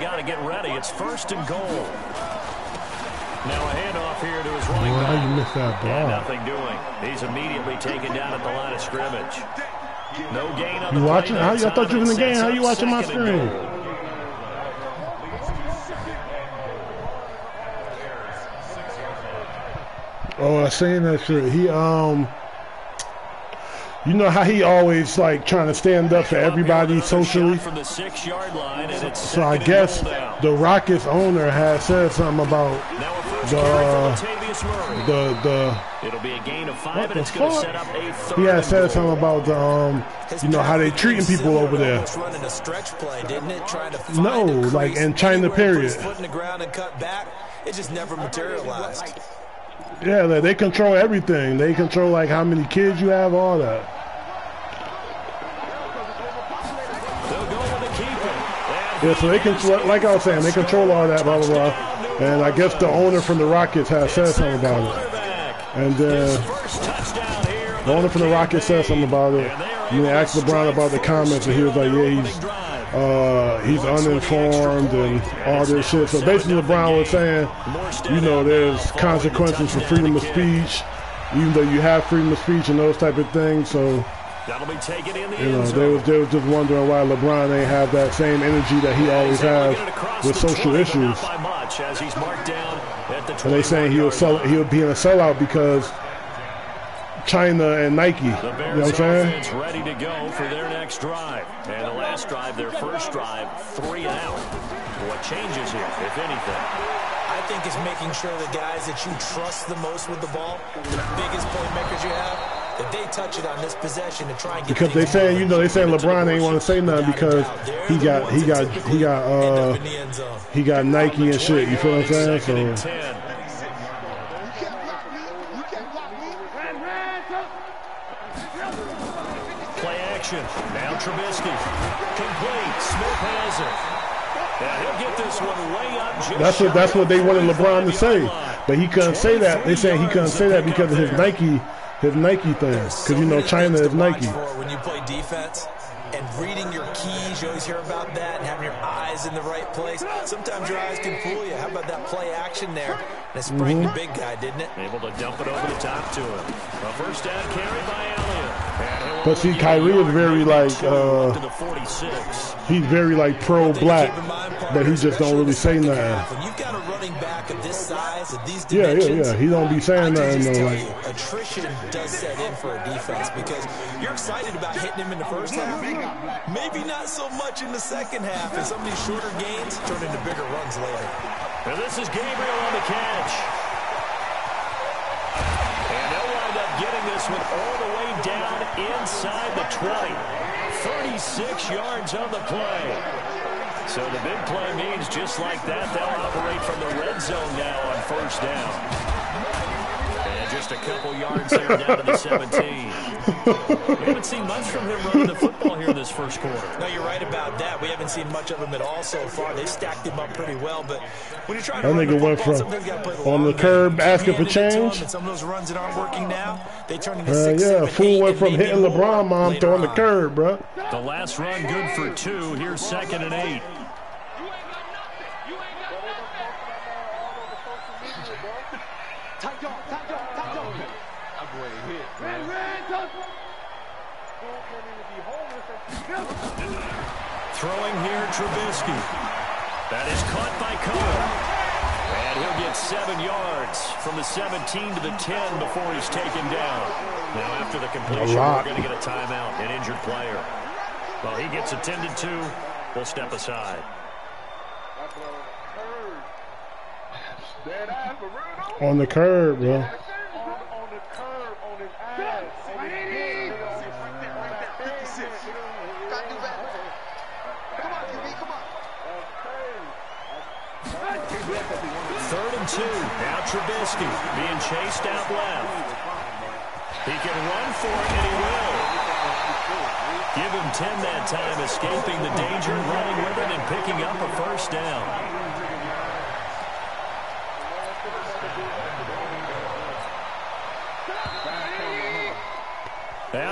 got to get ready. It's first and goal. Now a handoff here to his running Well, back. you miss that And nothing doing. He's immediately taken down at the line of scrimmage. No gain on You the watching? How you- I thought you were in the game. How you watching my screen? Oh, I seen that shit. He um, you know how he always like trying to stand up for everybody socially. shot From the six-yard line, and it's So I guess the Rockets owner has said something about Now a first the- carry for Latavius Murray. the the. It'll be a gain of five, What and the it's going to fuck? set up a third He had said something about the um, you know how they treating people over there. Almost running a stretch play, didn't it? Trying to find No, like in China, anywhere to put his period. Foot in the ground and cut back. It just never materialized. Yeah, they, they control everything. They control like how many kids you have, all that. Yeah, so they control, like I was saying, they control all that, blah blah blah. And I guess the owner from the Rockets has said something about it. And here. the owner from the Rockets said something about it. And they asked LeBron about the comments, and he was like, "Yeah, he's uh, he's uninformed and all this shit." So basically, LeBron was saying, you know, there's consequences for freedom of speech, even though you have freedom of speech and those type of things. So That'll be taken in you know, they was they was just wondering why LeBron ain't have that same energy that he always He's able to get it has with social issues. not by much as he's marked down at the And they saying he was sell, he would be in a sellout because China and Nike. You know The what Bears I'm saying? offense ready to go for their next drive. And the last drive, their first drive, three and out. What changes here, if anything? I think it's making sure the guys that you trust the most with the ball, the biggest playmakers you have, that they touch it on this possession to try and get Because they things saying, you know, they saying LeBron ain't want to say nothing because he got he got he got uh up in the end zone. he got Nike and shit. You feel what I'm saying? So 10. Play action. Now Trubisky. Complete. Smith has it. And he'll get this one way up. just that's what that's what they wanted LeBron to say, but he couldn't say that. They said he couldn't say that because of his. Nike his Nike thing. Because you know China is Nike. when you play defense and reading your keys. You always hear about that and having your eyes in the right place. Sometimes your eyes can fool you. How about that play action there? And it sprang Mm-hmm. the big guy, didn't it? Able to dump it over the top to him. A first down carry by Elliott. And he'll But see, only Kyrie is very, like, two, uh, up to the 46. He's very like pro black, Keep in mind, but he just don't really say nothing. half, When you've got a running back of this size, of these Yeah, yeah, yeah. He don't be saying can nothing just though. tell Like, you, attrition does set in for a defense because you're excited about hitting him in the first half. Maybe not so much in the second half, and some of these shorter gains turn into bigger runs later. And this is Gabriel on the catch. And they'll wind up getting this one all the way down inside the 20. 36 yards on the play. So the big play means just like that, they'll operate from the red zone now on first down. And just a couple yards there down to the 17. We haven't seen much from him running the football here this first quarter. No, you're right about that. We haven't seen much of him at all so far. They've stacked him up pretty well, but when you're trying to That run the nigga went football, from sometimes you gotta play the on the curb Keep asking for handing it to him, change. and some of those runs that aren't working now, they turn into uh, six, yeah, seven, fool went from hitting LeBron mom later throwing the curb, bro. The last run good for two. Here's second and eight. Throwing here, Trubisky. That is caught by Cohen. And he'll get seven yards from the 17 to the 10 before he's taken down. Now, after the completion, we're going to get a timeout, an injured player. Well, he gets attended to. We'll step aside. On the curb, bro. Third and two. Now Trubisky being chased out left. He can run for it, and he will. Give him 10 that time, escaping the danger, running with it, and picking up a first down.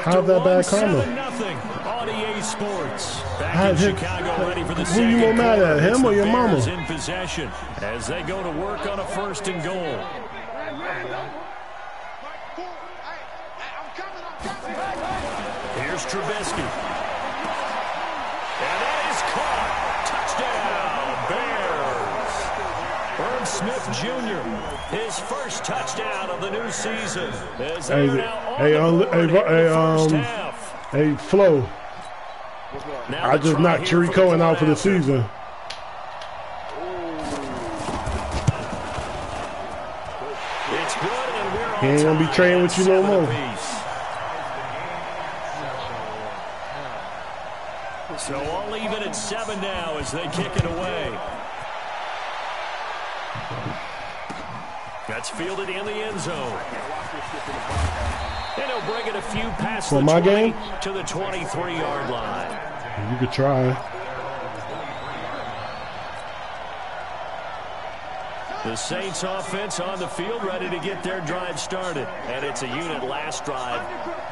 How'd that bad After karma? one, 7-0. on EA Sports. Back in Chicago, ready for the Who you more mad at, him or your mama? In possession as they go to work on a first and goal. Here's Trubisky. And that is caught. Touchdown, Bears. Irv Smith Jr., his first touchdown of the new season. As they hey, are now on hey, the um, board hey, hey, first um, half. Hey, Flo, Now I just knocked for Cohen out for the season. It's good, and we're on He ain't gonna be trading with you no more. So all even at seven now as they kick it away. That's fielded in the end zone. And he'll bring it a few past For the my 20 game? to the 23-yard line. You could try. The Saints offense on the field ready to get their drive started. And it's a unit last drive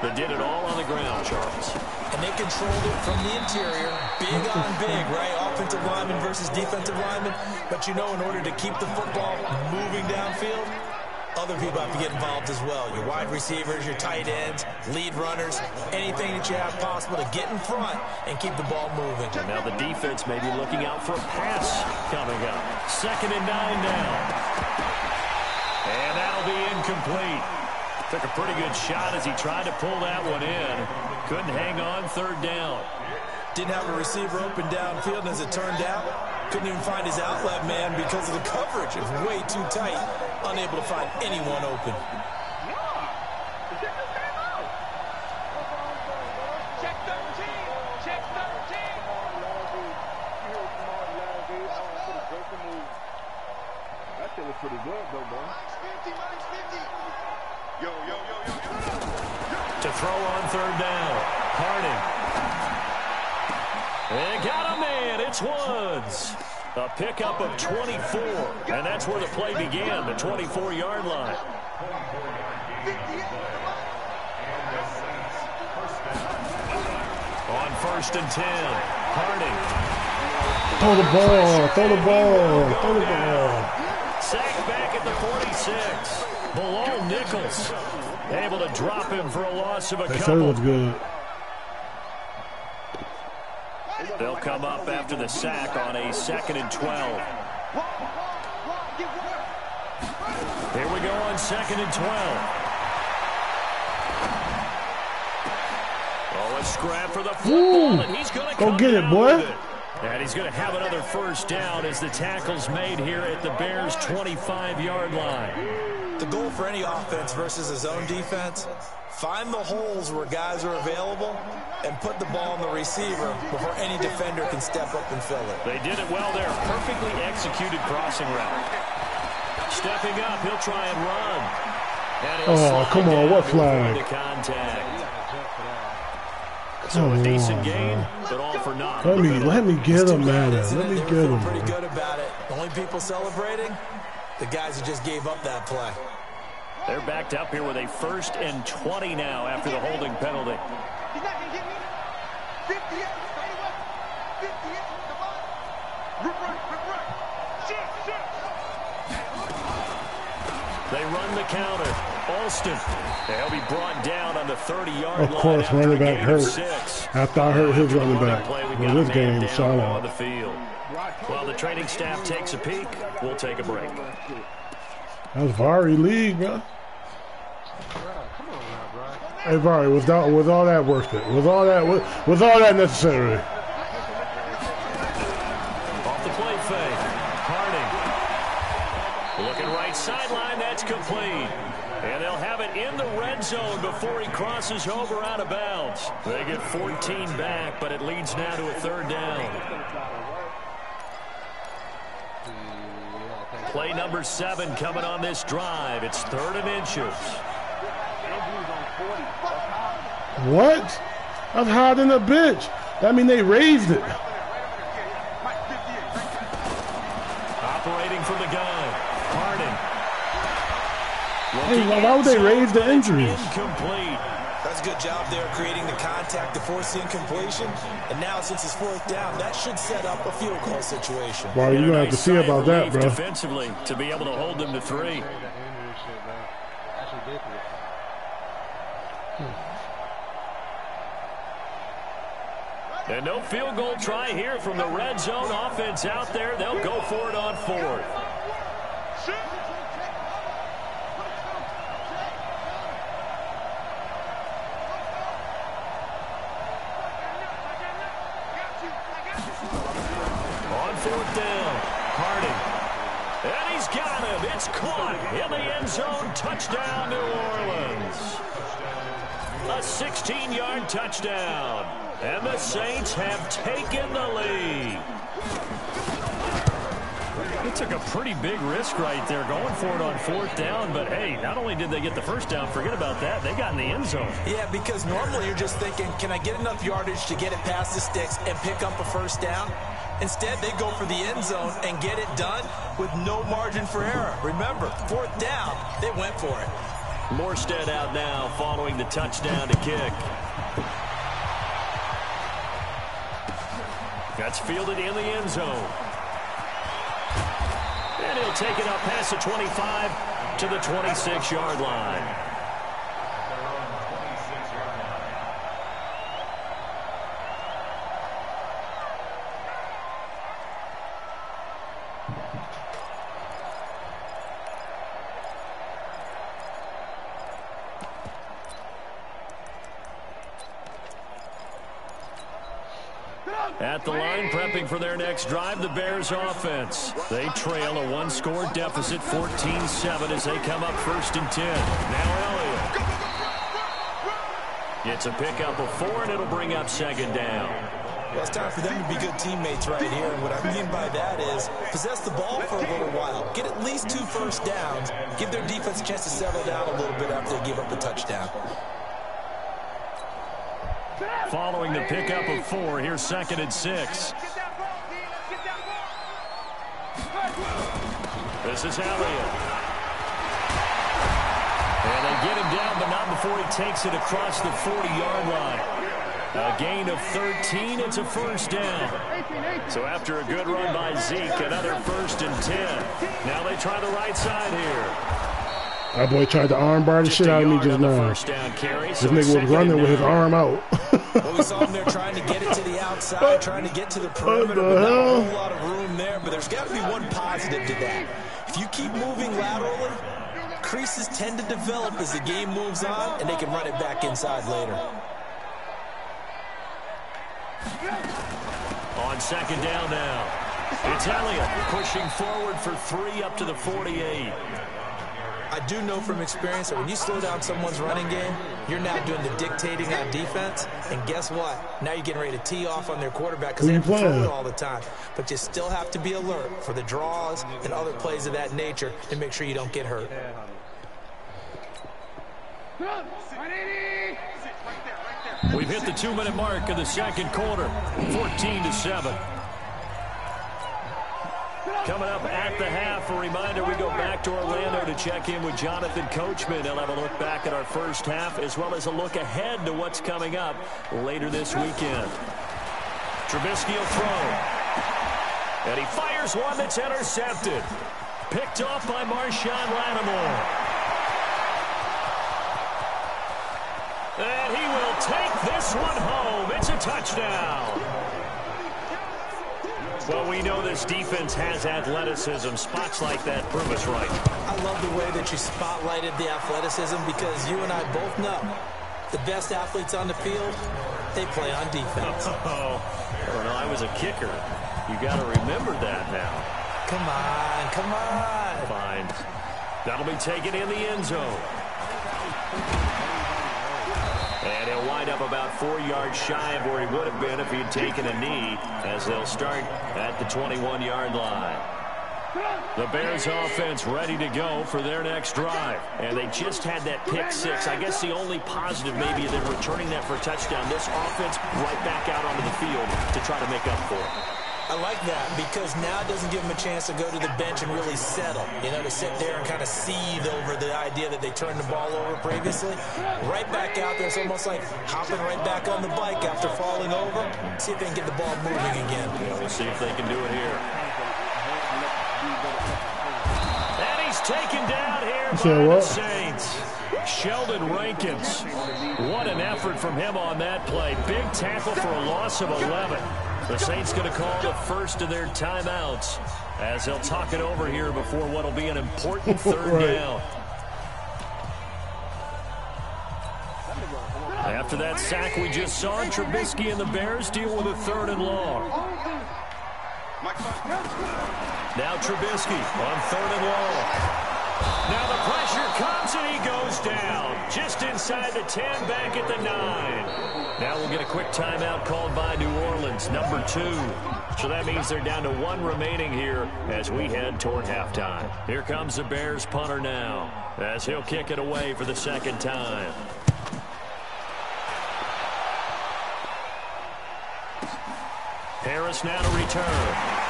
that did it all on the ground, Charles. And they controlled it from the interior. Big on big, right? Offensive lineman versus defensive lineman. But you know, in order to keep the football moving downfield, other people have to get involved as well. Your wide receivers, your tight ends, lead runners, anything that you have possible to get in front and keep the ball moving. And now the defense may be looking out for a pass coming up. Second and nine now. And that'll be incomplete. Took a pretty good shot as he tried to pull that one in. Couldn't hang on third down. Didn't have a receiver open downfield, and as it turned out, couldn't even find his outlet man because of the coverage. It was way too tight, unable to find anyone open. Check 13. Check 13. That shit was pretty good, though, yo. To throw on third down. Harding. They got a man. It's Woods. A pickup of 24. And that's where the play began, the 24-yard line. On first and 10. Harding. Throw the ball. Throw the ball. Throw the ball. Sacked back at the 46. Bilal Nichols. Able to drop him for a loss of a That couple. was good. They'll come up after the sack on a second and 12. Here we go on second and 12. Oh, a scrap for the football, Ooh. and he's going to Go get it, boy. And he's going to have another first down as the tackle's made here at the Bears' 25-yard line. The goal for any offense versus a zone defense, find the holes where guys are available and put the ball on the receiver before any defender can step up and fill it. They did it well there. Perfectly executed crossing route. Stepping up, he'll try and run. And Oh, come on, what flag? avoid. So a decent on. gain, but all for naught. Let me let me get him, man. isn't Let it? me They were get feeling him. pretty man. good about it. The only people celebrating, the guys who just gave up that play. They're backed up here with a first and 20 now after the holding penalty. He's not going to get me. 58, straight away. 58, come on. Rip, rip, rip, rip. Shit, shit. They run the counter. Alston. They'll be brought down on the 30-yard line. Of course, running back hurt. Six. After I heard his running back. play, we Well, got a this game, shout on the field. While the training staff takes a peek, we'll take a break. That's Vari League, man. Hey, Vari, was that was all that worth it? Was all that was, was all that necessary? Off the play fake. Harding. Looking right sideline. That's complete. And they'll have it in the red zone before he crosses over out of bounds. They get 14 back, but it leads now to a third down. Play number seven coming on this drive. It's third and inches. What? That's higher than a bitch. That mean they raised it. Operating from the gun. Harding. Hey, why- why would they raise the injuries? Incomplete. That's a good job there creating the contact to force the incompletion. And now since it's fourth down, that should set up a field goal situation. Well, you're going to have to see about that, bro. Defensively to be able to hold them to three. And no field goal try here from the red zone offense out there. They'll go for it on fourth. On fourth down, Harding. And he's got him. It's caught in the end zone. Touchdown, New Orleans. A 16-yard touchdown. And the Saints have taken the lead. They took a pretty big risk right there going for it on fourth down. But, hey, not only did they get the first down, forget about that, they got in the end zone. Yeah, because normally you're just thinking, can I get enough yardage to get it past the sticks and pick up a first down? Instead, they go for the end zone and get it done with no margin for error. Remember, fourth down, they went for it. Morstead out now following the touchdown to kick. That's fielded in the end zone. And he'll take it up past the 25 to the 26-yard line. At the line, prepping for their next drive, the Bears offense. They trail a one-score deficit, 14-7, as they come up first and 10. Now Elliott. It's a pickup of four, and it'll bring up second down. Well, it's time for them to be good teammates right here. And what I mean by that is possess the ball for a little while. Get at least two first downs. Give their defense a chance to settle down a little bit after they give up a touchdown. Following the pickup of four, here's second and six. This is Elliott. And they get him down, but not before he takes it across the 40-yard line. A gain of 13. It's a first down. So after a good run by Zeke, another first and 10. Now they try the right side here. That boy tried to armbar the shit out of me just now. Carry, this so nigga was running with his arm out. Well, we saw him there trying to get it to the outside, trying to get to the perimeter, but not a whole lot of room there. But there's got to be one positive to that. If you keep moving laterally, creases tend to develop as the game moves on, and they can run it back inside later. On second down now. It's Elliott pushing forward for three up to the 48. I do know from experience that when you slow down someone's running game, you're now doing the dictating on defense. And guess what? Now you're getting ready to tee off on their quarterback because they throw it all the time. But you still have to be alert for the draws and other plays of that nature and make sure you don't get hurt. We've hit the two-minute mark of the second quarter, 14 to 7. Coming up at the half, a reminder, we go back to Orlando to check in with Jonathan Coachman. He'll have a look back at our first half as well as a look ahead to what's coming up later this weekend. Trubisky will throw. And he fires one that's intercepted. Picked off by Marshon Lattimore. And he will take this one home. It's a touchdown. Well, we know this defense has athleticism. Spots like that prove us right. I love the way that you spotlighted the athleticism because you and I both know the best athletes on the field, they play on defense. Oh, I was a kicker. You got to remember that now. Come on, come on. Fine. That'll be taken in the end zone. And he'll wind up about four yards shy of where he would have been if he'd taken a knee as they'll start at the 21-yard line. The Bears offense ready to go for their next drive. And they just had that pick six. I guess the only positive maybe they're returning that for a touchdown. This offense right back out onto the field to try to make up for it. I like that because now it doesn't give them a chance to go to the bench and really settle. You know, to sit there and kind of seethe over the idea that they turned the ball over previously. Right back out there. It's almost like hopping right back on the bike after falling over. See if they can get the ball moving again. Yeah, we'll see if they can do it here. And he's taken down here by the Saints. Sheldon Rankins. What an effort from him on that play. Big tackle for a loss of 11. The Saints going to call the first of their timeouts as they'll talk it over here before what will be an important third right. down. After that sack we just saw, Trubisky and the Bears deal with a third and long. Now Trubisky on third and long. Now the pressure comes and he goes down. Just inside the 10, back at the 9. Now we'll get a quick timeout called by New Orleans, number two. So that means they're down to one remaining here as we head toward halftime. Here comes the Bears punter now as he'll kick it away for the second time. Harris now to return.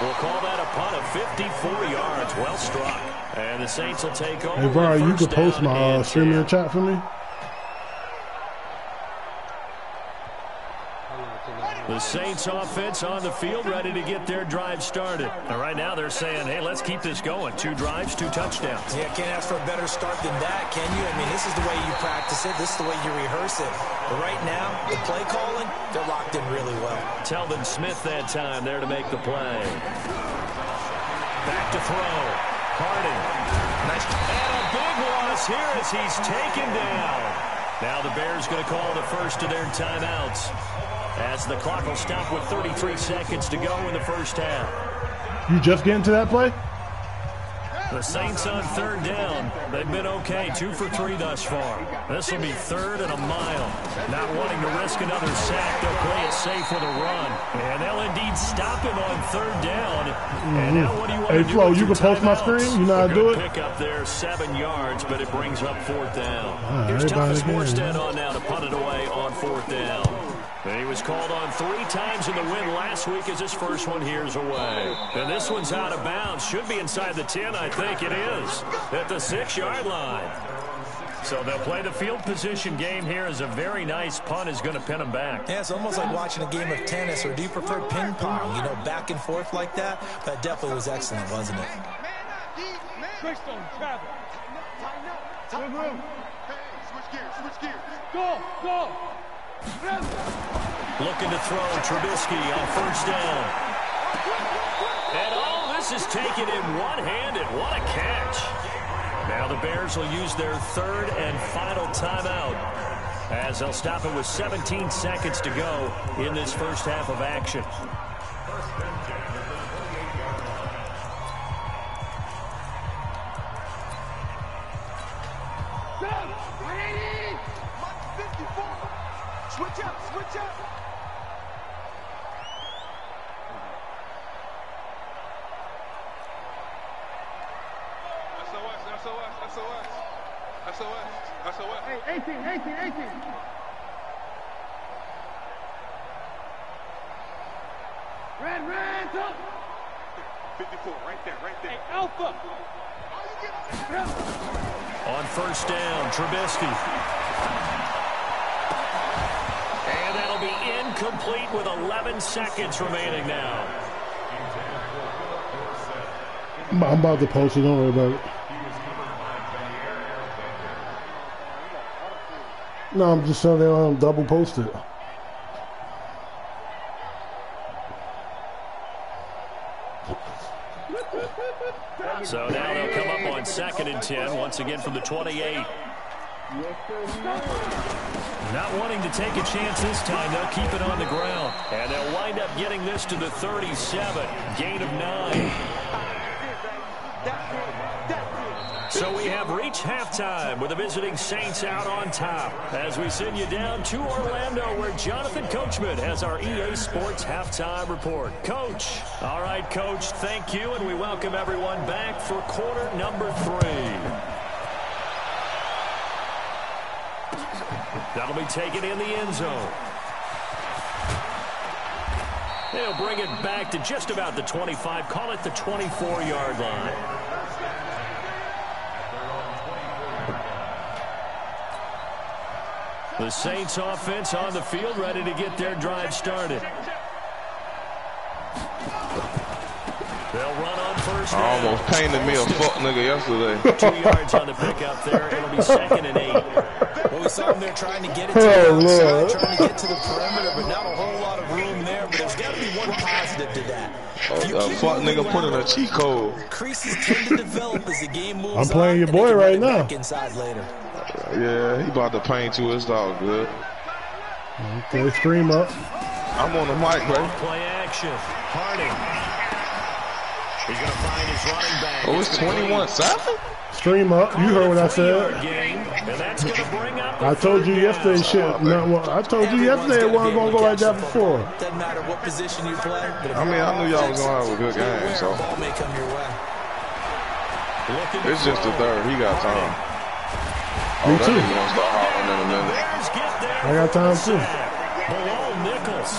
We'll call that a punt of 54 yards. Well struck. And the Saints will take over. Hey, Brian, you could post my uh, stream in the chat for me? The Saints offense on the field ready to get their drive started. And right now they're saying, hey, let's keep this going. Two drives, two touchdowns. Yeah, can't ask for a better start than that, can you? I mean, this is the way you practice it. This is the way you rehearse it. But right now, the play calling, they're locked in really well. Telvin Smith that time there to make the play. Back to throw. Harding. Nice. And a big loss here as he's taken down. Now the Bears going to call the first of their timeouts as the clock will stop with 33 seconds to go in the first half. You just get into that play? The Saints on third down. They've been okay, two for three thus far. This will be third and a mile. Not wanting to risk another sack, they'll play it safe with a run. And they'll indeed stop him on third down. Mm -hmm. And now what do you want hey, to Flo, you can post my screen? You know how to do it? Pick up there, seven yards, but it brings up fourth down. Right, Here's Thomas Morstead on now to punt it away on fourth down. And he was called on three times in the win last week as his first one here's away. And this one's out of bounds. Should be inside the 10, I think it is, at the six-yard line. So they'll play the field position game here as a very nice punt is going to pin them back. Yeah, it's almost like watching a game of tennis, or do you prefer ping pong? You know, back and forth like that? That definitely was excellent, wasn't it? Switch gears, switch gears. Go, go. Looking to throw Trubisky on first down. And all this is taken in one-handed. What a catch. Now the Bears will use their third and final timeout as they'll stop it with 17 seconds to go in this first half of action. I'm about to post it. Don't worry about it. No, I'm just saying they don't double post it. So now they'll come up on second and 10 once again from the 28. Not wanting to take a chance this time, they'll keep it on the ground. And they'll wind up getting this to the 37. Gain of nine. So we have reached halftime with the visiting Saints out on top as we send you down to Orlando where Jonathan Coachman has our EA Sports halftime report. Coach. All right, Coach, thank you, and we welcome everyone back for quarter number three. That'll be taken in the end zone. They'll bring it back to just about the 25. Call it the 24-yard line. The Saints offense on the field ready to get their drive started. They'll run on first I down. almost painted me a fuck nigga yesterday. Two yards on the pickup there. It'll be second and eight. Well, we saw him there trying to get it to Oh, the outside, trying to get to the perimeter, but not a whole lot of room there. But there's got to be one positive to that. Oh, if you A fuck nigga put in a laterally, cheat code. Creases tend to develop as the game moves I'm playing on, your boy and they can right now. Inside later. Yeah, he about to paint you. It's all good. Okay, stream up. I'm on the mic, baby. Play action. Harding. He's going to find his running back. Oh, it's 21 7? Stream up. You heard what I said. Game, and that's going to bring up I told you yesterday shit. Not, what- I told you yesterday it wasn't gonna go like that before. Doesn't matter what position you play. I mean, I knew y'all was gonna have a good game, so. ball may come your way. Looking to It's just the third. He got time. Me Oh, too. nigga gonna start hollering in a minute. Bears get there I got time for too. sack. Bilal Nichols.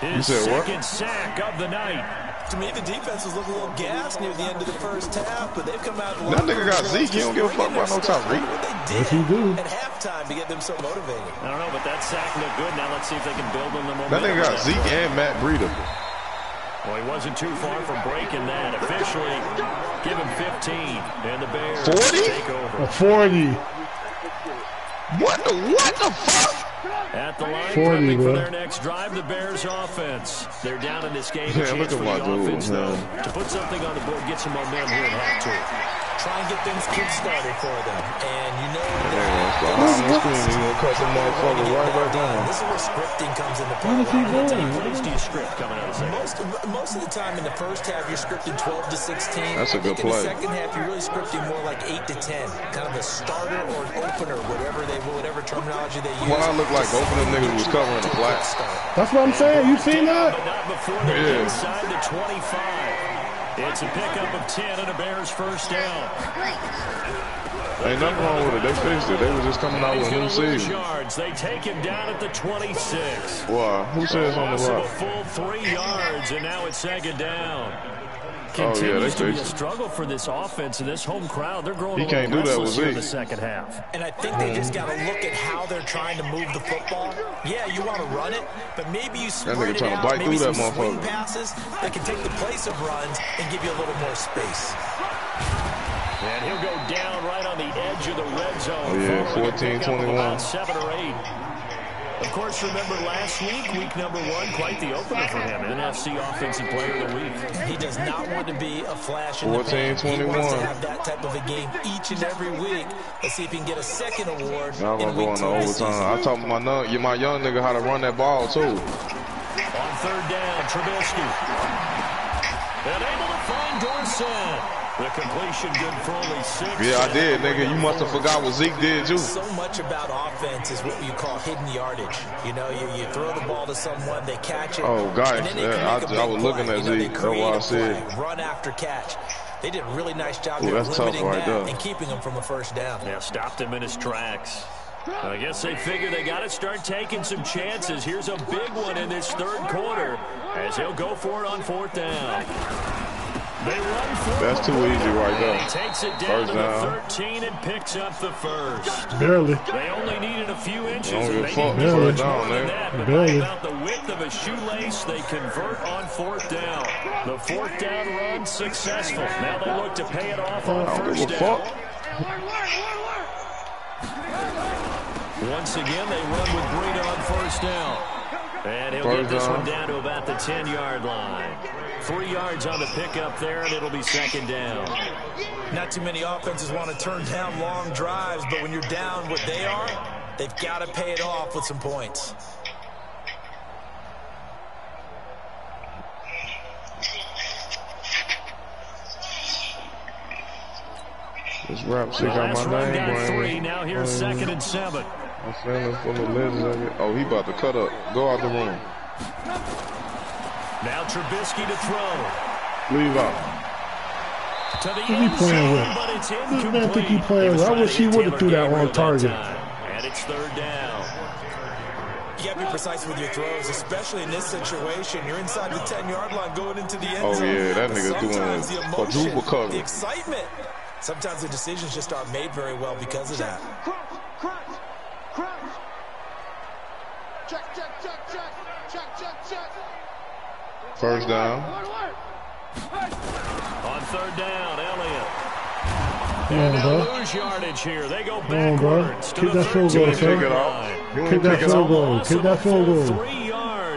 His You said what? second sack of the night. To me, the defense was looking a little gassed near the end of the first half, but they've come out. That nigga got Zeke. He don't give a fuck about no Tyreek. What they did Yes, he do. at halftime to get them so motivated. I don't know, but that sack looked good. Now let's see if they can build on the momentum. That nigga got of Zeke and Matt Breida. Well, he wasn't too far from breaking that. Officially, give him 15, and the Bears 40? take over. A 40. What the what the fuck? At the line, 40, prepping for bro. their next drive, the Bears offense. They're down in this game. A Yeah, chance look at for my the dude, offense, though, man. to put something on the board, get some momentum here at half two. Try and get things kick-started for them. And you know That that nigga gonna start hollering and screaming. He gonna cut the motherfucker right back done. This is where scripting comes into play. What is he doing? Plays do you script coming out of the second? Most, most of the time in the first half, you're scripting 12 to 16. That's a I think good In the second half, you're really scripting more like 8 to 10. Kind of a starter or an opener, whatever they, whatever terminology they use. Well, I look like both of them niggas was covering the flat. That's what I'm saying. You seen that? But that? not before they Yeah. inside the 25. It's a pickup of 10 and a Bears first down. Ain't nothing wrong with it. They fixed it. They were just coming out with new season. yards. They take him down at the 26. Why? Who says on the a full three yards, and now it's second down. Oh, yeah, Continues they to be a struggle for this offense and this home crowd. They're growing He a little can't do that restless with here in the second half. And I think they just got to look at how they're trying to move the football. Yeah, you want to run it, but maybe you spread nigga it trying to out. bite maybe through some that swing passes that can take the place of runs and give you a little more space. And he'll go down right on the edge of the red zone. Oh, yeah, following a 14, pickup of 21. About seven or eight. Of course, remember last week, week number one, quite the opener for him. NFC Offensive Player of the Week. He does not want to be a flash in the 14, pan. He wants to have that type of a game each and every week. Let's see if he can get a second award Y'all gonna go week into the season. overtime. I taught my young, my young nigga how to run that ball too. On third down, Trubisky. And able to find Dorsett. The completion good for only six. Yeah, I did, nigga. You must have forgot what Zeke did too. So much about offense is what you call hidden yardage. You know, you, you throw the ball to someone, they catch it. Oh, guys, and then they yeah, can I- make a I was looking play. at You know, they Zeke. That's why create I a said- play, Run after catch. They did a really nice job Ooh, there that's tough limiting right that there. and keeping him from a first down. Yeah, stopped him in his tracks. I guess they figure they got to start taking some chances. Here's a big one in this third quarter as he'll go for it on fourth down. They run for That's too easy right He there. takes it down First to down. the 13 and picks up the first. Barely. They only needed a few inches. Don't and give a they fuck. Barely. much Down than there. that, Barely. about the width of a shoelace, they convert on fourth down. The fourth down run successful. Now they look to pay it off on I don't first give a down. fuck. Once again, they run with Breida on first down. And he'll get First this one down. down to about the 10-yard line. Three yards on the pickup there, and it'll be second down. Not too many offenses want to turn down long drives, but when you're down what they are, they've got to pay it off with some points. This rap shit got Last my run name got three. Now here's second and seven. I'm feeling full of legends. Oh, he about to cut up. Go out the room. Now Trubisky to throw. Leave out. To the he end playing with? but it's This man think he playing with? I wish he would've Taylor threw that Gabriel on target. And it's third down. You got to be precise with your throws, especially in this situation. You're inside the 10-yard line going into the end oh, zone. Oh, yeah, that nigga doing Sometimes the emotion, quadruple cover. the excitement. Sometimes the decisions just aren't made very well because of that. Crunch, crunch, crunch. Check, check, check, check, check, check, check. First down. Alert, alert. Hey. On third down, Elliott. Come And on, bro. lose yardage here. They go Come on, bro. Kick that field goal, 13 son. Kick it off. line. You Kick ain't that field goal. Loss Kick that field goal.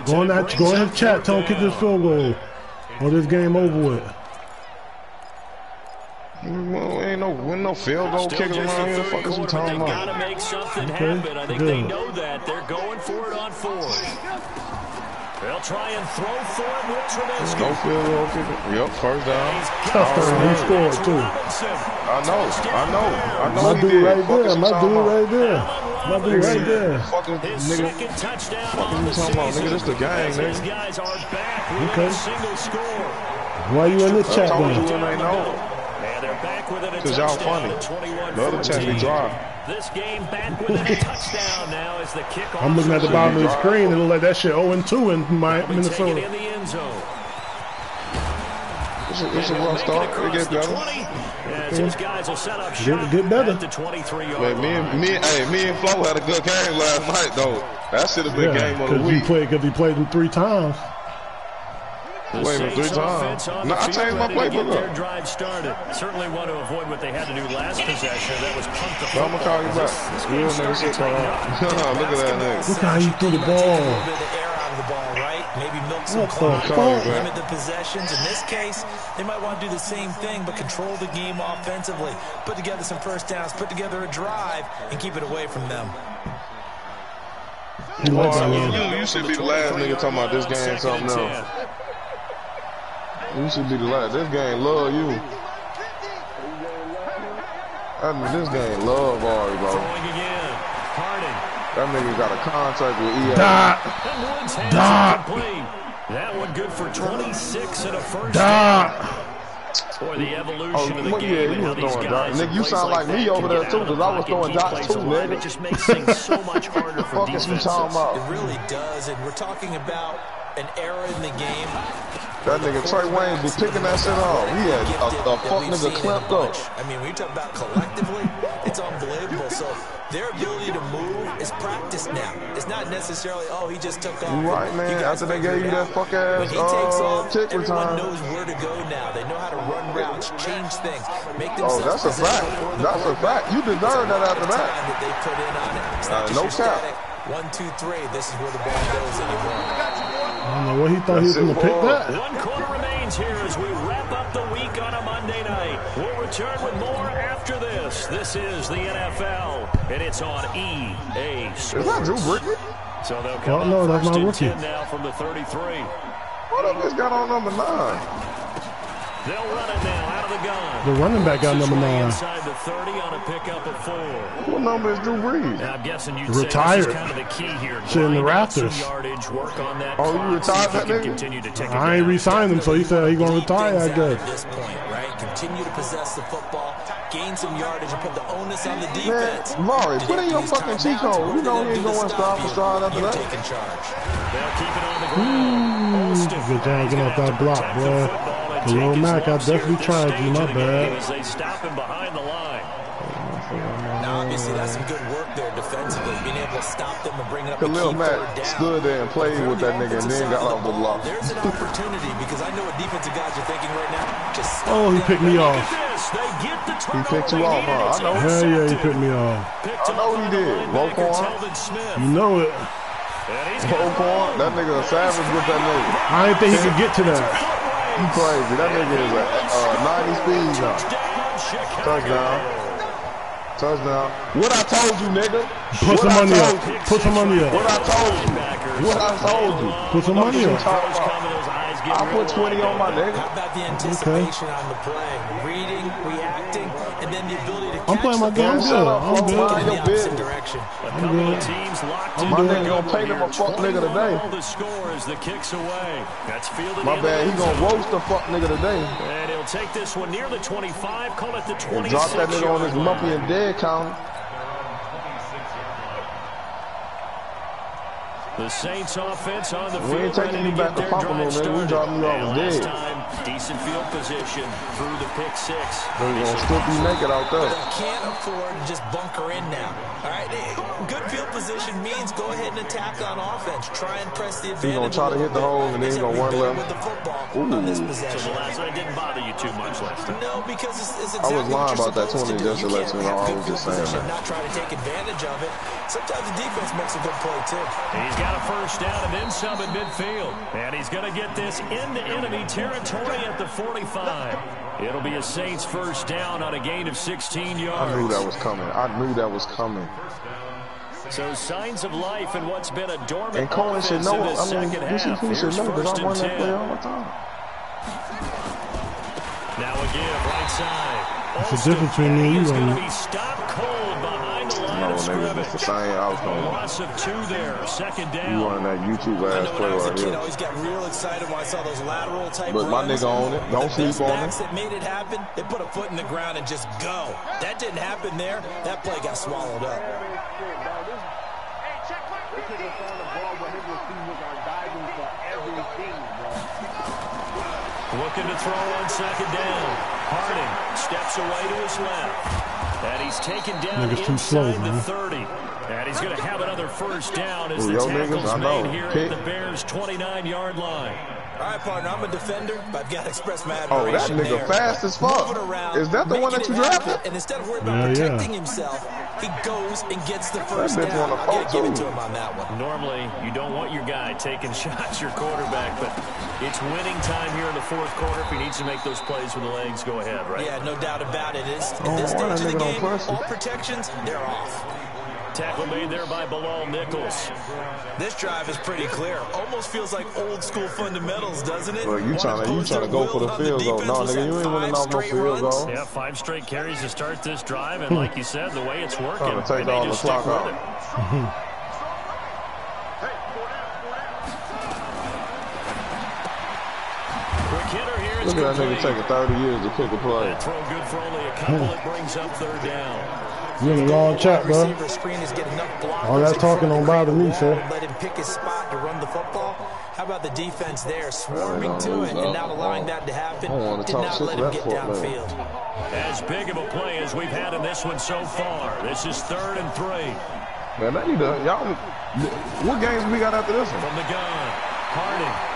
Go on that, go ahead up chat. third Tell him kick this field goal. Or this game over with. Well, ain't no, ain't no field goal Still kicking around here. third Fuck is we quarter, talking they about? gotta make something Okay, happen. I think they know that. They're going for it on fourth. They'll try and throw for it with Trubisky. No field goal kicking. Yep, first down. Touchdown. He scored, too. I know, I know, I know My dude did. right there. My dude right there. My dude right there. Fucking nigga. second touchdown Fuck on the is we talking about? Nigga, this the gang, As These guys are back with Okay. a single score. Why you in this I chat told you then? and they know. And they're back with it. Cause y'all funny. The other chance we drive. This game back with a touchdown now as the kickoff. I'm looking at the bottom of the screen and it look like that shit 0 and 2 in my Take it in Minnesota. the end zone. It's a, it's a rough start. It across gets the better. 20. As these guys will set up Get- get better. at the 23-yard Man, me and me, hey, me and Flo had a good game last night though. That should have been Yeah, game of the because he week. played because he played them three times. The Wait a minute, three Saints offense times. on No, the I field, changed my ready to get playbook their up. drive started. Certainly want to avoid what they had to do last possession. That was punt the I'm football. gonna call you back. This Real game nigga started shit to call tighten out. up. Look at that nigga. Look how he threw the Take a ball. little bit of the air out of the ball, right? Maybe milk some What the clock, fuck? limit the possessions. In this case, they might want to do the same thing, but control the game offensively. Put together some first downs, put together a drive, and keep it away from them. He like that Boy, one. you, you should be the last nigga talking about this game something else. You should be the last. This game love you. I mean, this game love Ari, bro. Throwing again. That nigga got a contract with E EA. Dot. And Dot. That one good for 26 and a first Dot. Boy, the evolution Oh, of the oh, well, game yeah, and you how was these throwing guys dots. Nigga, you sound like that me over there, too, of the 'cause I was pocket, throwing dots, too, alive. nigga. It just makes things so much harder for Fuck is we defenses. talking about? It really does, and we're talking about an era in the game. That nigga Trey Wayne be picking that shit off. He had a, a fuck nigga clamped up. I mean, when you talk about collectively, it's unbelievable. So their ability to move is practiced now. It's not necessarily, oh, he just took off. You right, man. you After they gave you that fuck When ass he takes uh, off, kick everyone return. knows where to go now. They know how to run routes, change things, make themselves. Oh, themselves that's a fact. presentable for the That's a fact. You deserve that after that. that they put in on it. It's Uh, not just no cap. static. One, two, three. This is where the ball goes anymore. I don't know what he thought he was going to pick that. One quarter remains here as we wrap up the week on a Monday night. We'll return with more after this. This is the NFL, and it's on EA Is Sports. that Drew Brees? So they'll oh, come Oh, no, up that's first my and rookie. 10 now from the 33. What up, this got on number nine? They'll run it now out of the gun. The running back got number nine. Inside the 30 on a pickup of four. What number is Drew Brees? And I'm guessing you'd Retired. say this is kind of the key here. Shit in the Grind out some rafters. Yardage, work on that Oh, you retired that nigga? can Continue to take it I ain't re-signed him, so he said he going to retire, I Things out At guess. this point, right? Continue to possess the football, gain some yardage, and put the onus on the defense. Maury, Did put in your fucking timeouts cheat code. You know they he ain't do the going stop for you? stride after You're that. taking charge. They'll keep it on the ground. Olston Good job is getting off that block, protect the boy. Football and Khalil Mack, I definitely tried you, my of the game bad. As they uh, stop him behind the line. Now, obviously, that's some good work there defensively, being able to stop them and bring up a Khalil key Mack down. stood there and played with that nigga and then got off the block. There's an opportunity because I know what defensive guys are thinking right now. Just stop Oh, he picked me off. They get the He picked you off, needed. huh? I know. Hell yeah, he picked me off. Picked I know off he did. linebacker Roquan. Telvin Smith. You know it. And he's got Oakon, that nigga a savage with that nigga. I didn't think he could get to that. You crazy. That nigga is a uh, 90 speed now. touchdown, Touchdown. Touchdown. What I told you, nigga. Put what some money up. Put some money up. What. I told you. What I told you. Put some money up. Talk about. I put 20 on my nigga. How about the anticipation on the play? Reading, reacting, and then the ability to I'm playing my the game ball good. I'm Flo, good. mind in your the opposite business. direction. A couple good. of teams locked I'm in. My good. nigga gonna pay them a fuck nigga today. All the score as the kicks away. That's fielded My in bad, the he end gonna zone. roast the fuck nigga today. And he'll take this one near the 25, call it the And 26 drop that nigga on his yard muffy line. and dead counter. The Saints offense on the field. We ain't taking you back to drive man. We dropping you off dead. Time, decent field position through the pick six. They gonna still be naked out there. They can't afford to just bunker in now. All right, good field position means go ahead and attack on offense. Try and press the advantage. He gonna try to hit the hole and then he Except gonna we run him left. with the football Ooh. on this So the possession. last one didn't bother you too much last time. No, because it's, it's I exactly was lying you're about that 20 just to You let can't you know. have I good was just field saying position, that. Not try to take advantage of it. Sometimes the defense makes a good play too. He's got a first down and then some at midfield. And he's going to get this into enemy territory at the 45. It'll be a Saints first down on a gain of 16 yards. I knew that was coming. I knew that was coming. So signs of life in what's been a dormant And Cohen should know. in the I mean, second DC half. should know because first I run and that play 10. all the time. Now a give right side. It's the Alston, difference between me and you, He's going to Ronnie. be stopped cold behind No, of nigga, scrimmage. it's the same outcome. Loss of two there. Second You running that YouTube ass play I was right I here. always got real excited when I saw those lateral type But my nigga on it. Don't sleep on it. that made it happen, they put a foot in the ground and just go. That didn't happen there. That play got swallowed up. Hey, check my This nigga throwing the ball when his receivers are diving for everything, bro. Looking to throw on second down. Harding steps away to his left. And he's taken down Niggas too slow, inside the man. 30. And he's going to have another first down as Ooh, the yo, niggas, tackle's made here Pick. at the Bears' 29-yard line. All right, partner, I'm a defender, but I've got to express my Oh, that admiration nigga there. fast as fuck. Around, Is that the one that you it happen, drafted? And instead of worrying about Yeah, yeah. protecting himself, he goes and gets the first bitch down. wanna I gotta give it to him on that one. Normally, you don't want your guy taking shots, your quarterback, but it's winning time here in the fourth quarter. If he needs to make those plays with the legs, go ahead, right? Yeah, no doubt about it. It's, Oh, at this stage of the game, all protections, they're off. Tackle made there by Bilal Nichols. This drive is pretty clear. Almost feels like old school fundamentals, doesn't it? Bro, you One tryna- you opposed their tryna go for the field goal. defense Nah, was nigga, you ain't winning five off no straight field goal. Yeah, five straight carries to start this drive, and hmm. like you said, the way it's working, Trying to take they all the just stick clock out. Look at that nigga complete. taking 30 years to pick a play. That throw good for only a couple. It brings up third down. You in a long chat, bro. Receiver screen is getting enough blockers All that talking don't bother me, wall sir. Let him pick his spot to run the football. How about the defense there, swarming to it and not allowing that to happen? I don't wanna Did not let him get downfield. As big of a play as we've had in this one so far. This is third and three Man, they need to, y'all, what games we got after this one? from the gun. Harding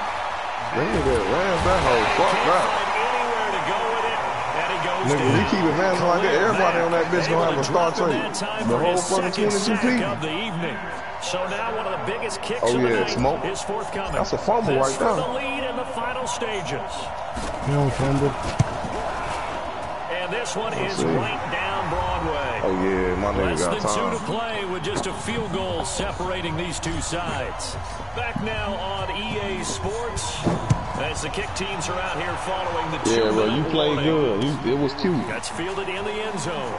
They need to that hoe. Fuck can't that. find anywhere to go with it, and he Nigga, we keep advancing like that. Everybody on that bitch gonna have a star drop trade. The whole his fucking second 22 sack people. of the evening. So now one of the biggest kicks Oh, of the yeah, night smoke. is forthcoming. That's a fumble This right there. the lead in the final stages. You don't fumble. And this one is see. right down Broadway. Oh yeah, my nigga Less than two to play with just a field goal separating these two sides. Back now on EA Sports as the kick teams are out here following the Yeah, bro, you played warning. good. You, it was cute. That's fielded in the end zone.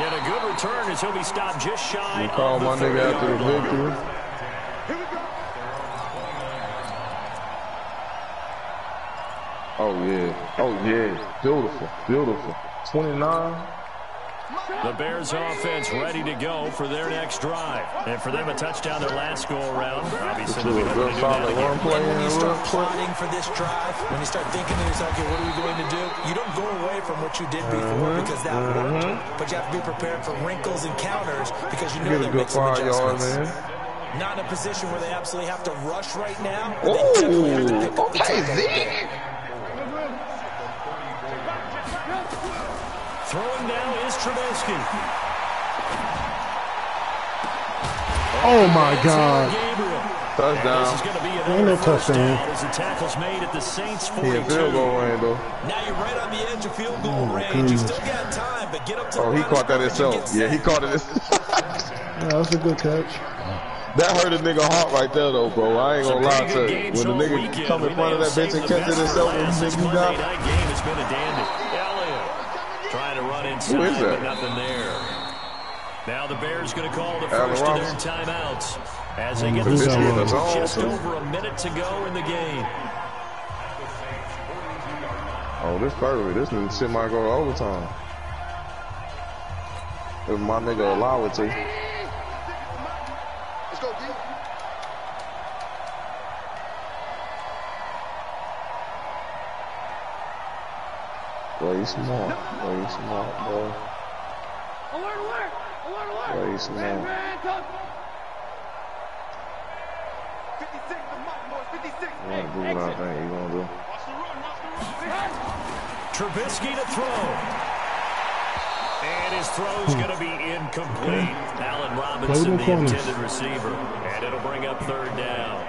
And a good return as he'll be stopped just shy You call of my nigga after the 30-yard line. victory. Oh yeah. Oh yeah. Beautiful. Beautiful. 29. The Bears offense ready to go for their next drive. And for them, a touchdown their last go around. Obviously, This they'll is be hoping to do that again. play And when you start plotting for this drive, when you start thinking to yourself, okay, what are we going to do? You don't go away from what you did before Mm-hmm. because that worked. But you have to be prepared for wrinkles and counters because you know they'll good make some five yard, adjustments. man. Not in a position where they absolutely have to rush right now. But they have to pick Ooh, up okay, Zeke. Throwing now is Trubisky. Oh my God. Gabriel. This is Touchdown. going to be Ain't no touchdown. as the tackle's made at the Saints 42. in field goal range though. Now you're right on the edge of field goal oh my range. You still got time, but get up to Oh, he caught that himself. Yeah, he caught it. his- Yeah, that's a good catch. that hurt a nigga heart right there though, bro. I ain't It's gonna lie to you. When the nigga come in front of that bitch and saved catch it himself and last. you think you got night game has been a dandy. Elliott trying to run inside, Who is that? but nothing there. Now the Bears going to call the first of their timeouts as they get the that score one? with That's just over a minute to go in the game. Oh, this perfect. This nigga shit might go to overtime. If my nigga allow it to. Boy, you smart. Boy, you smart, boy. Alert, alert! Alert, alert! Boy, you smart. 56, the mark, boys. 56. You wanna do what I think you gonna do. Watch the run, watch the run. Trubisky to throw. And his throw's going to be incomplete. Allen Robinson, the intended receiver. And it'll bring up third down.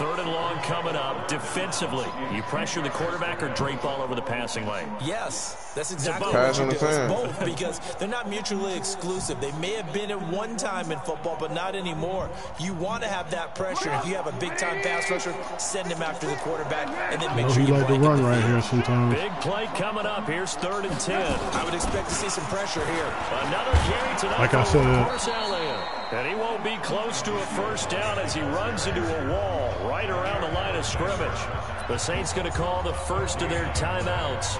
Third and long coming up. Defensively, you pressure the quarterback or drape all over the passing lane. Yes, that's exactly both. what Pass you do. It's both because they're not mutually exclusive. They may have been at one time in football, but not anymore. You want to have that pressure. If you have a big-time pass rusher, send him after the quarterback, and then make Oh, sure he you like to run right here sometimes. Big play coming up. Here's third and 10. I would expect to see some pressure here. Another carry tonight Like I for said. And he won't be close to a first down as he runs into a wall right around the line of scrimmage. The Saints going to call the first of their timeouts.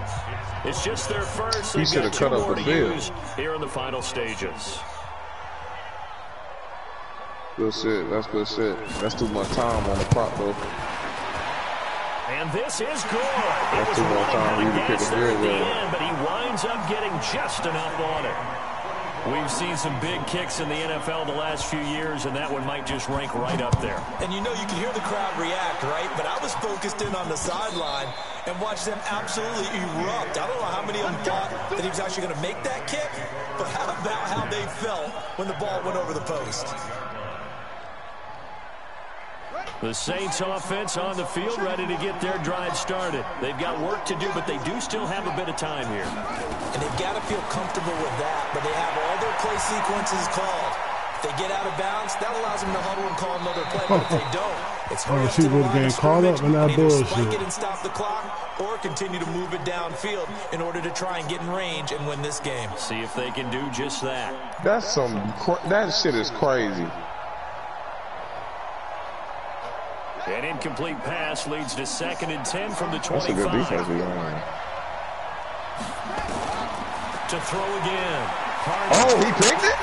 It's just their first. He got two cut up the field. here in the final stages. Good shit. That's good shit. That's too much time on the clock, though. And this is good. It That's was too much time you to kick gas a there at field the goal. end, but he winds up getting just enough on it. We've seen some big kicks in the NFL the last few years, and that one might just rank right up there. And you know, you can hear the crowd react, right? But I was focused in on the sideline and watched them absolutely erupt. I don't know how many of them thought that he was actually going to make that kick, but how about how they felt when the ball went over the post? The Saints offense on the field ready to get their drive started. They've got work to do, but they do still have a bit of time here. And they've got to feel comfortable with that, but they have all their play sequences called. If they get out of bounds, that allows them to huddle and call another play. But if they don't, it's hurry up to the receiver line getting of caught up scrimmage in that and either bullshit. spike it and stop the clock or continue to move it downfield in order to try and get in range and win this game. See if they can do just that. That's some. That shit is crazy. An incomplete pass leads to second and 10 from the That's a good 25. defense we got. To throw again. Hard Oh, he picked it.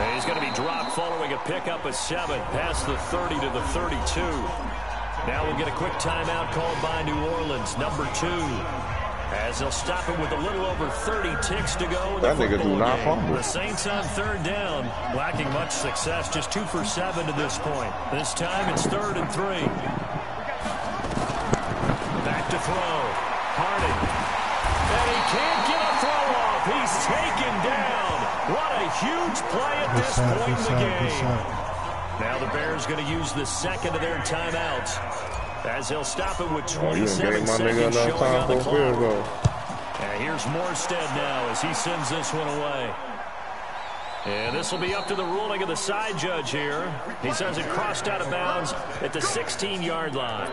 And he's going to be dropped following a pickup of seven past the 30 to the 32. Now we'll get a quick timeout called by New Orleans, number two. As they'll stop him with a little over 30 ticks to go in That the nigga do football not game. fumble. The Saints on third down, lacking much success, just two for seven to this point. This time it's third and three. Back to throw. Harding. And he can't get a throw off. He's taken down. What a huge play at this point in the game. Now the Bears going to use the second of their timeouts as he'll stop it with Oh, you done 27 gave my nigga seconds showing on the clock. And here's Morstead now as he sends this one away. And this will be up to the ruling of the side judge here. He says it crossed out of bounds at the 16-yard line.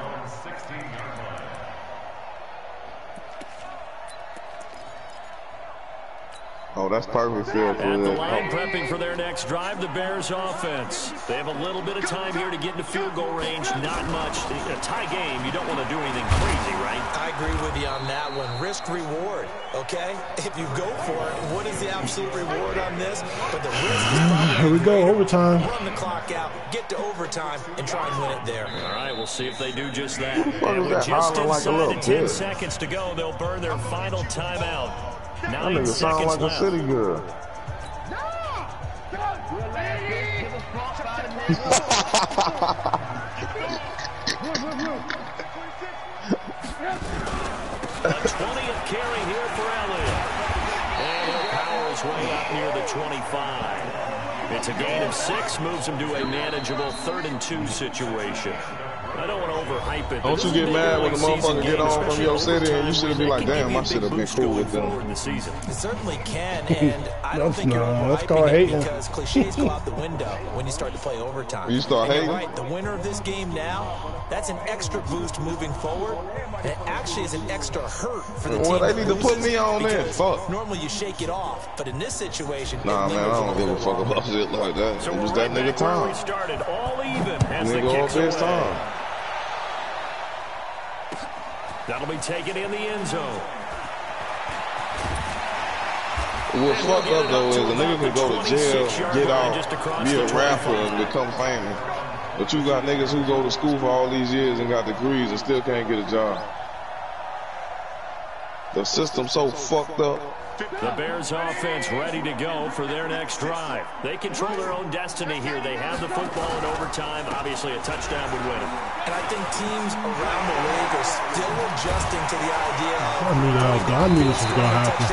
Oh, that's perfect field for At the that. line, Oh, prepping for their next drive, the Bears offense. They have a little bit of time here to get into field goal range. Not much. A tie game, you don't want to do anything crazy, right? I agree with you on that one. Risk reward, okay? If you go for it, what is the absolute reward on this? But the risk is probably Here we go, overtime. Run the clock out, get to overtime, and try and win it there. All right, we'll see if they do just that. fuck And with that just hollering like a inside little the 10 kid? seconds to go, they'll burn their final timeout. That nigga sound like a city girl. A 20th carry here for Elliott. And he'll power his way up near the 25. It's a gain of six, moves him to a manageable third and two situation. I don't want to overhype it. Don't you get mad when the motherfucker get game, on from especially your city and you overtime, should be like, damn, I should have been boost cool with them. in the season. It certainly can, and I don't think you're not- overhyping it hating. because cliches go out the window when you start to play overtime. You start and you're hating? right. The winner of this game now, that's an extra boost moving forward. And it actually is an extra hurt for the Well, team. they need to put me on there. Fuck. Normally you shake it off, but in this situation, Nah, man, I lingers don't give a fuck bit about shit like that. So It was that nigga back where we time. started, all even as the Nigga kicks away. time. That'll be taken in the end zone. What fucked up though is a nigga can go to jail, get out, be a rapper, and become famous. But you got niggas who go to school for all these years and got degrees and still can't get a job. The system's so fucked up. The Bears offense ready to go for their next drive. They control their own destiny here. They have the football in overtime. Obviously, a touchdown would win it. And I think teams around the league are still adjusting to the idea of I knew that. I knew this was gonna happen.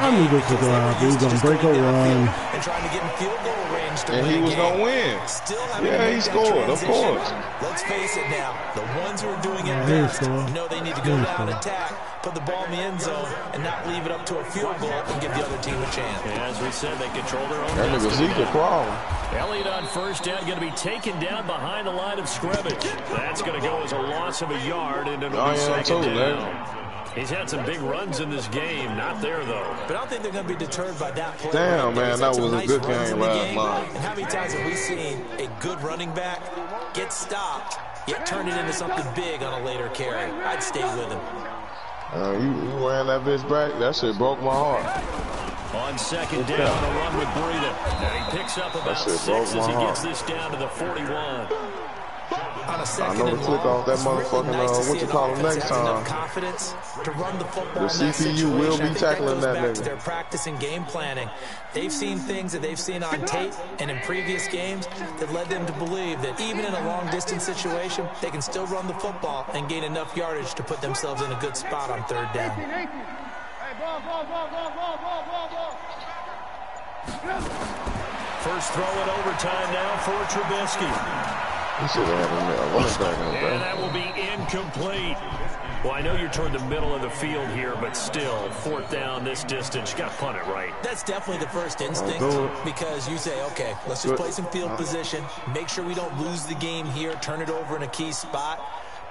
I knew this was gonna happen. He was gonna break a run. And trying to get in field goal range to And win he was gonna win. Still Yeah, he scored, of course. Let's face it now. The ones who are doing it Yeah, he best know they need to go down, scored. attack, put the ball in the end zone, and not leave it up to a field goal and give the other team a chance. And as we said, they control their own That nigga destiny. Zeke a problem. Elliott on first down, going to be taken down behind the line of scrimmage. That's going to go as a loss of a yard, oh, and it'll I be am second too, down. man. He's had some big runs in this game. Not there, though. But I don't think they're going to be deterred by that play. Damn, right man, He's that had some was a nice good game in the last game. night. And how many times have we seen a good running back get stopped, yet turn it into something big on a later carry? I'd stay with him. Uh, you, you ran that bitch back. That shit broke my heart. On second down, a run with Breida. And he picks up about six as he gets this down to the 41 on a second I know the click off that motherfucking nice uh, what you call him next time. Confidence to run the football the CPU will be tackling that, nigga. Their practice and game planning. They've seen things that they've seen on tape and in previous games that led them to believe that even in a long distance situation, they can still run the football and gain enough yardage to put themselves in a good spot on third down. First throw in overtime now for Trubisky. He should have had a running back on And that. that will be incomplete. Well, I know you're toward the middle of the field here, but still, fourth down this distance, you got to punt it right. That's definitely the first instinct because you say, okay, let's just play some field position, make sure we don't lose the game here, turn it over in a key spot.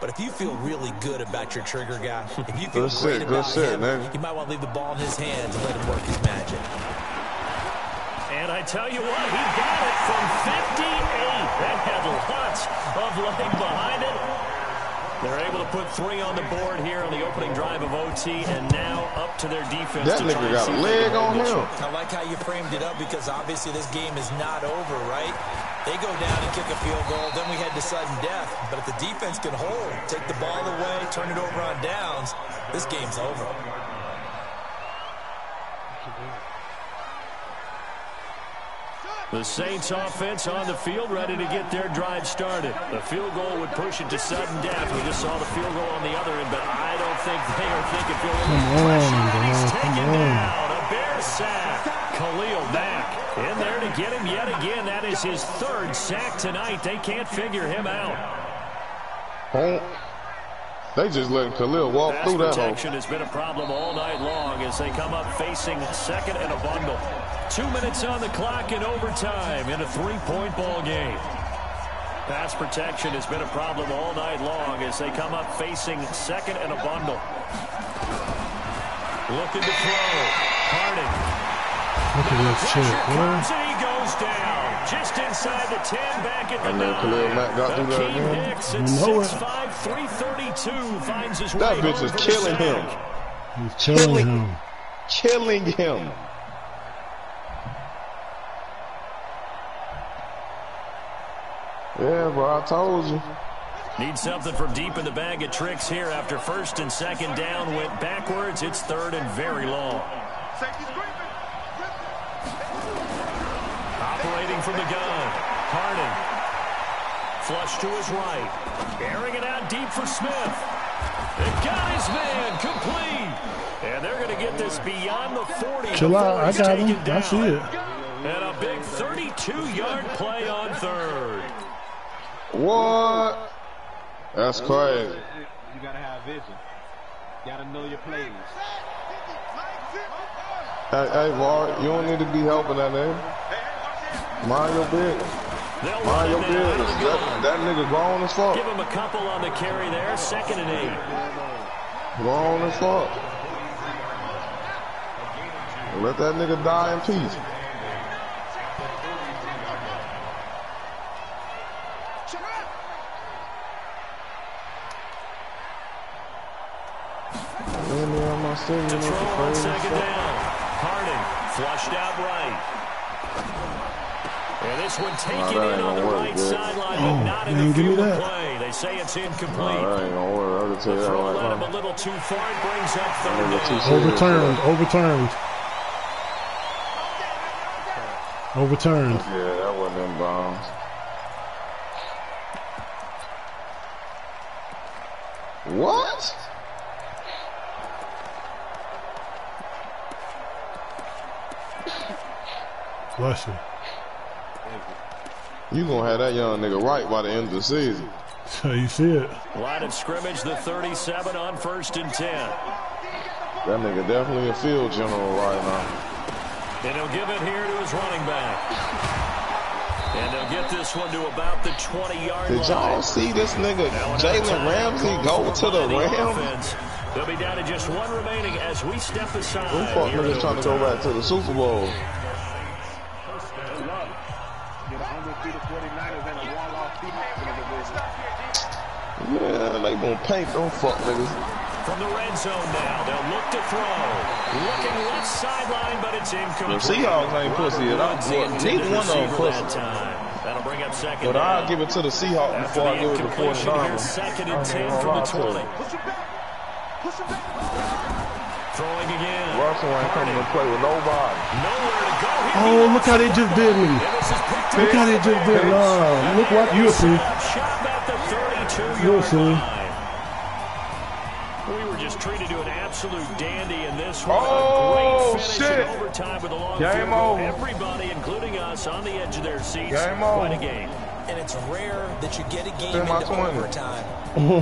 But if you feel really good about your trigger guy, if you feel Good great shit, good about shit, him, man. you might want to leave the ball in his hands and let him work his magic. And I tell you what, he got it from 58. That had lots of leg behind it. They're able to put three on the board here on the opening drive of OT, and now up to their defense. That to nigga got a leg on him. I like how you framed it up because obviously this game is not over, right? They go down and kick a field goal, then we head to sudden death. But if the defense can hold, take the ball away, turn it over on downs, this game's over. The Saints offense on the field ready to get their drive started. The field goal would push it to sudden death. We just saw the field goal on the other end, but I don't think they are thinking field goal. Come on, Pressure, he's. Come taken on. down. A bear sack. Khalil Mack in there to get him yet again. That is his third sack tonight. They can't figure him out. Honk. They just letting Khalil walk Pass through that hole. protection has been a problem all night long as they come up facing second and a bundle. Two minutes on the clock in overtime in a three-point ball game. Pass protection has been a problem all night long as they come up facing second and a bundle. Looking to throw. Harding. Look at this shit, Pressure comes and he goes down. Just inside the 10, back at the And then 9. Khalil Mack got through that again. Hicks at You know it. 6'5", 332 finds his That way bitch home is killing him. sack. He's killing him. Killing him. Yeah, bro, I told you. Need something from deep in the bag of tricks here after first and second down went backwards. It's third and very long. Operating from the gun. Harding. Flush to his right. Airing it out deep for Smith. It got his man complete. And they're going to get this beyond the 40. Chill out. I got him. taken I see it. And a big 32-yard play on third. What? That's crazy. You gotta have vision. You gotta know your plays. Hey, hey, Var, you don't need to be helping that nigga. Mind your business. They'll Mind your now out of business. That, that nigga grown as fuck. Give him a couple on the carry there. Second and eight. Grown as fuck. Let that nigga die in peace. Man, me on my city, To you know, throw on crazy second stuff. down. Harding flushed out right. And this one taken that in on the right dude. sideline, Oh, not in the field of play. They They say it's incomplete. Nah, that ain't gonna work. I can tell you that right now. a little too far. It brings up third Nigga too down. serious. Overturned. Overturned. Overturned. Yeah, that wasn't in bounds. What? Bless you. You gonna have that young nigga right by the end of the season. So you see it. Line of scrimmage, the 37 on first and 10. That nigga definitely a field general right now. And he'll give it here to his running back. And they'll get this one to about the 20-yard line. Did y'all see this nigga Jalen Ramsey go to the Rams? Offense. They'll be down to just one remaining as we step aside. Them fuck niggas trying to go back to the Super Bowl. They gonna paint them fuck niggas. From the red zone now, they'll look to throw. Looking left sideline, but it's incomplete. The Seahawks ain't pussy at all. Woods, the Well, intended neither one of them receiver that pussy. time. That'll bring up second But down. I'll give it to the Seahawks After before I give it to the incompletion, here's 49ers. second and 10 from the lie to 20. Push him back. Push him back. Throwing again. Russell ain't coming to play with nobody. Nowhere to go. Here Oh, look how they just did me. And this is picked Look how they just did. Nah, look what you'll see. Shot at the 32 You'll see. This one. Oh, a great finish shit. in overtime with a long Game over. Everybody, including us, on the edge of their seats. Game Quite a game. And it's rare that you get a game Spend into overtime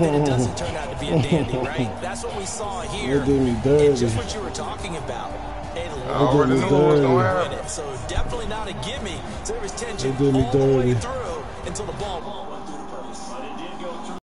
that it doesn't turn out to be a dandy, right? That's what we saw here. They did me And dirty. just what you were talking about. A I already me knew what was gonna win happen. it. So definitely not a gimme. So there was tension They did me all the way through until the ball